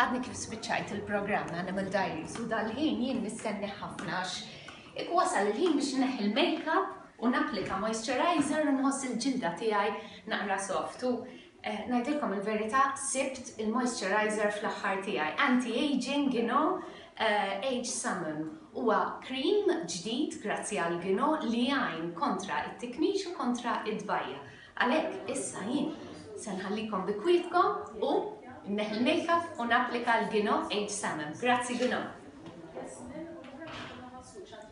Għadni kif spiċċajt il-programm Animal Diaries u dal-ħin jien nistenni ħafna għax wasal il-ħin biex neħi l-makeup u napplika moisturizer u nħoss il-ġilda tiegħi naqra soft u eh, ngħidilkom il-verità sibt il-moisturizer fl-aħħar tiegħi. Anti-aging, you know, eh, age summon. Huwa cream ġdid grazzi għal Gino li jgħin kontra it-tikmix u kontra id-dbajja. Għalhekk, issa jien se nħallikom bi kwietkom u nneħħi l-makeup u napplika l-Gino Age Samam. Grazzi Gino!